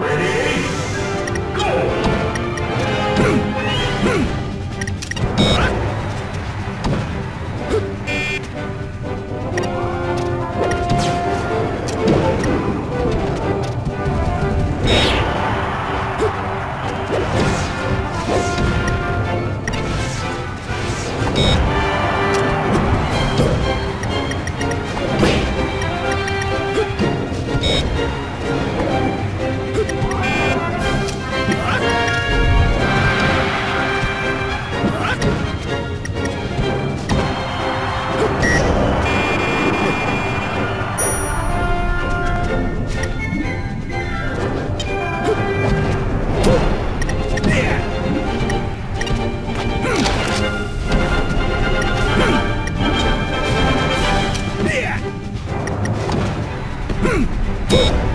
Time! This